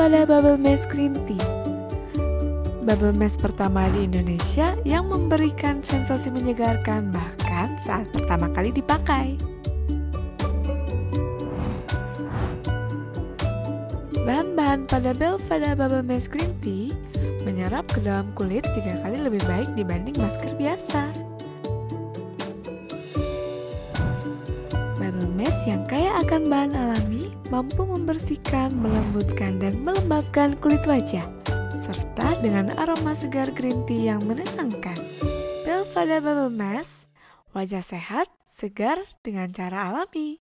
Belvada Bubble Mask Green Tea. Bubble mask pertama di Indonesia yang memberikan sensasi menyegarkan bahkan saat pertama kali dipakai. Bahan-bahan pada Belvada Bubble Mask Green Tea menyerap ke dalam kulit tiga kali lebih baik dibanding masker biasa. Yang kaya akan bahan alami mampu membersihkan, melembutkan, dan melembabkan kulit wajah, serta dengan aroma segar green tea yang menenangkan. Belvada Bubble Mask, wajah sehat, segar dengan cara alami.